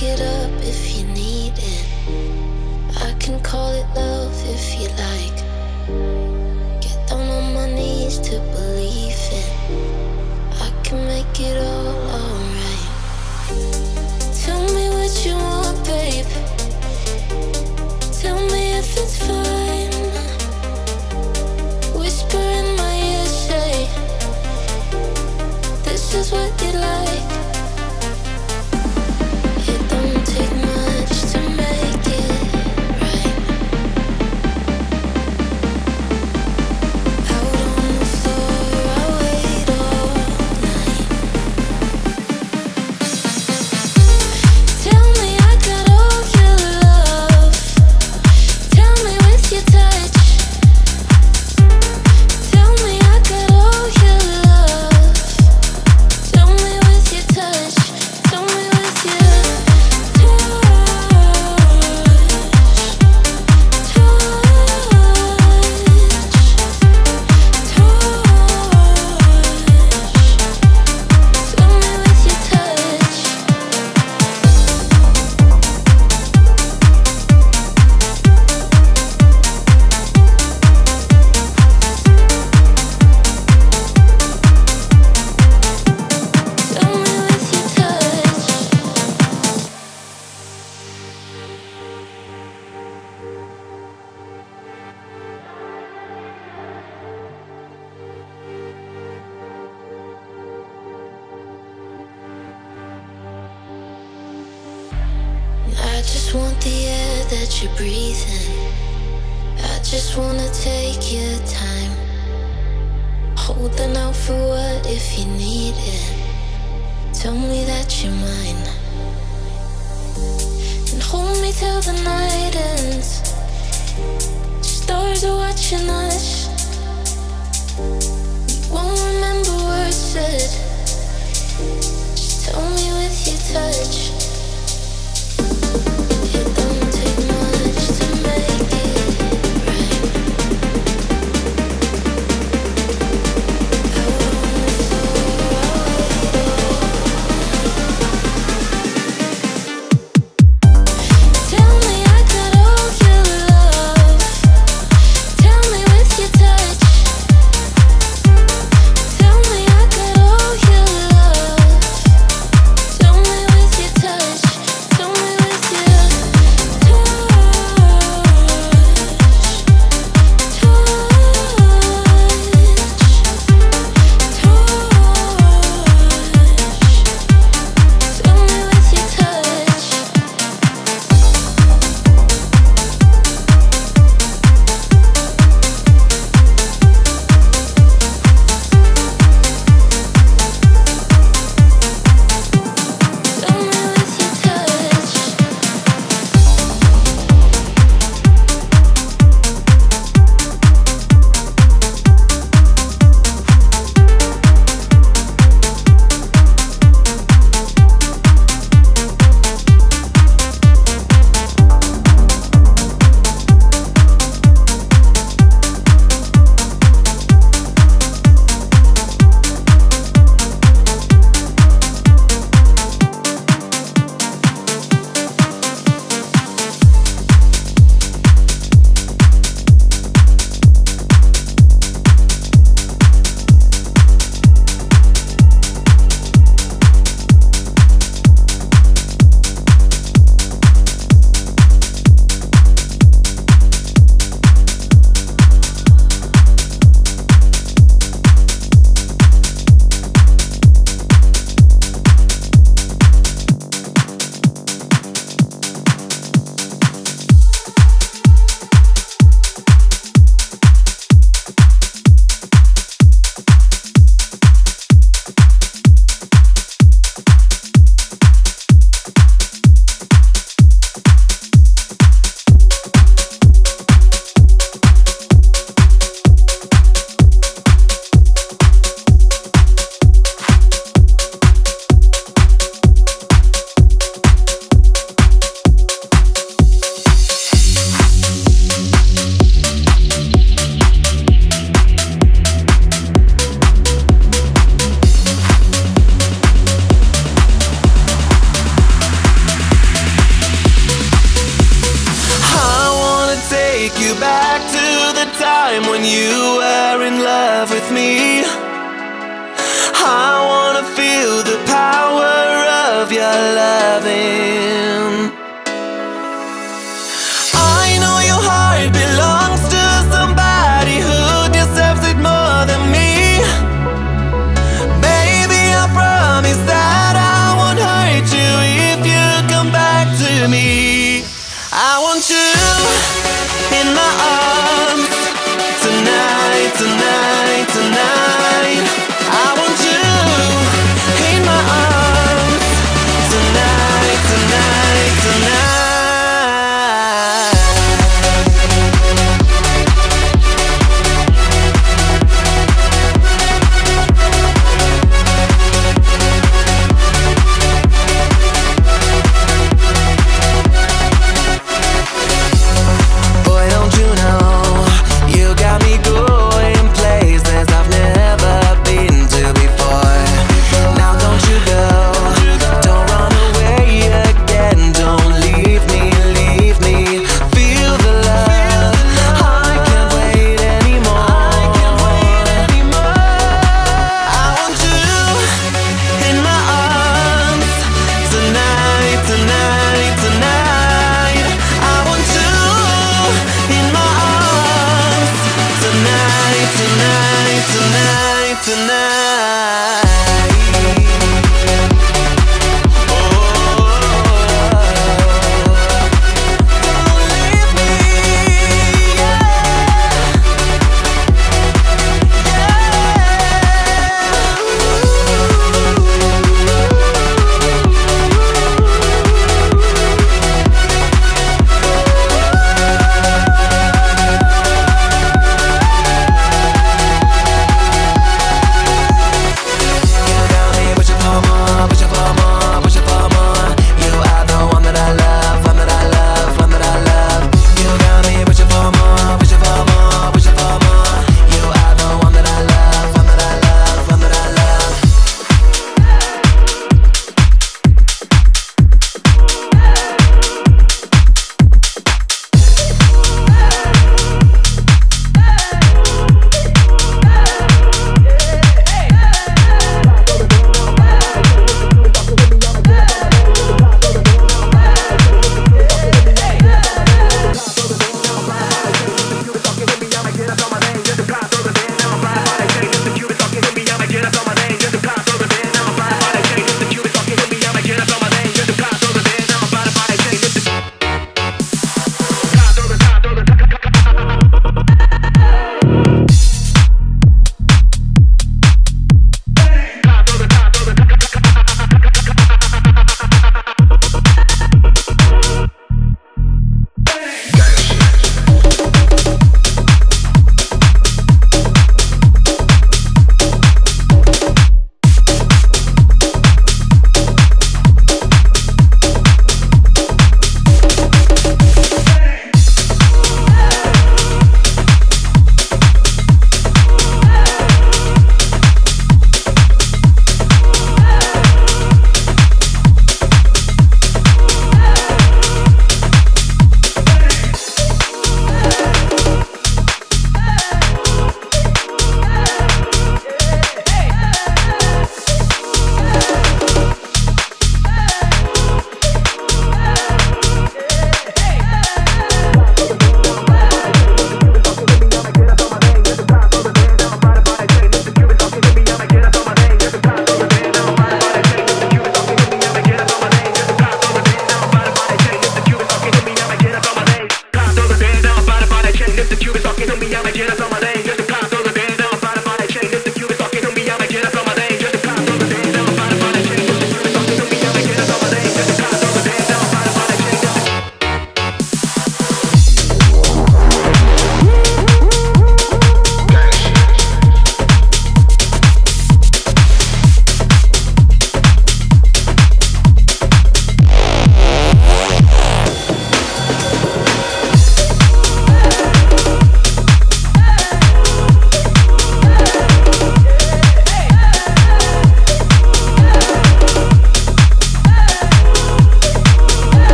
Make it up if you need it. I can call it love if you like. Get down on my knees to believe it. I can make it up. I just want the air that you're breathing. I just wanna take your time. Holding out for what if you need it. Tell me that you're mine. And hold me till the night ends. Stars are watching us. We won't remember words said. Tell me with your touch.